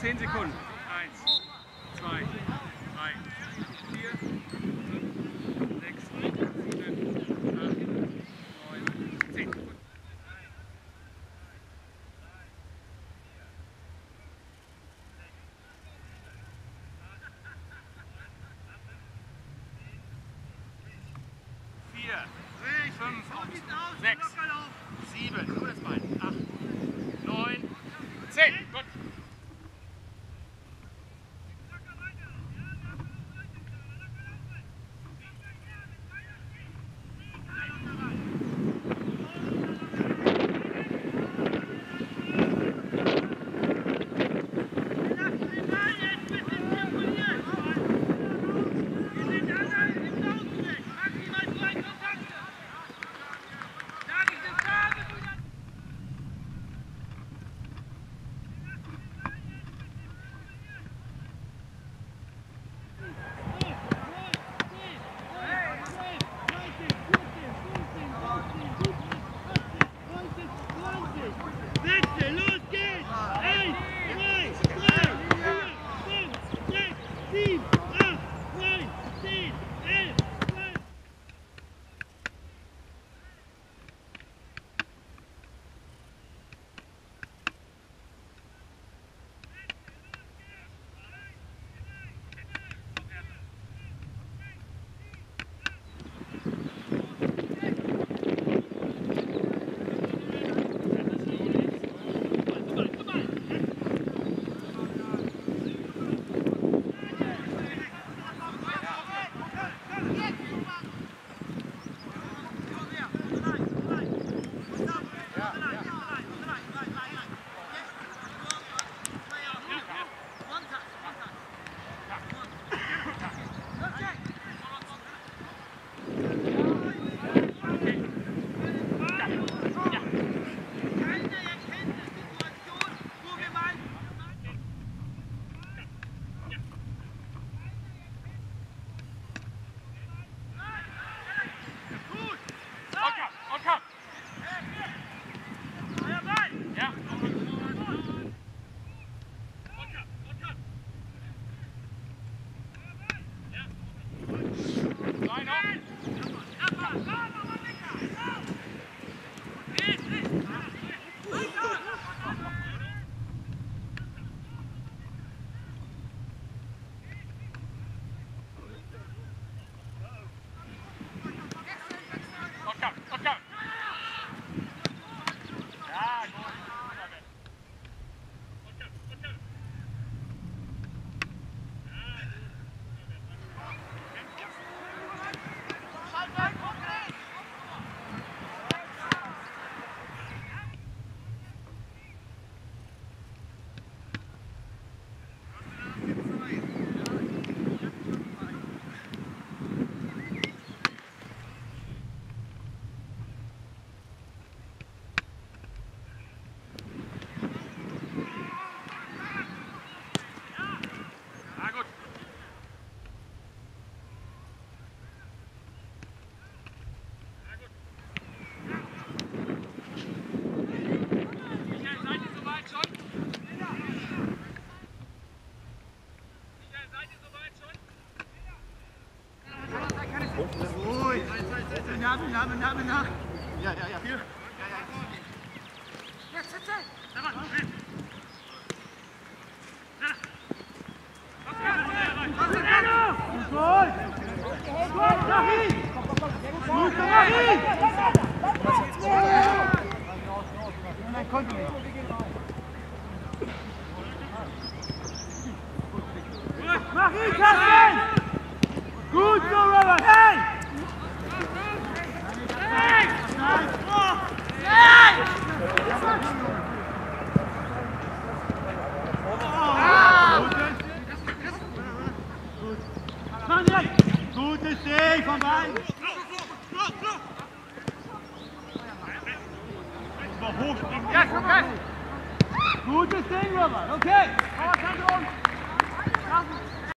10 Sekunden. 1, 2, 3, 4, 5, 6, 7, 8, 9, 10 Sekunden. Vier, fünf, sechs, sieben, nur das Bein, acht, Bitte, los Nah, nah, nah, nah. Ja, ja, ja. Hier. Mach ihn, Kasten! combine. Yes, okay. Gutes Ding, Robert. Okay. Oh,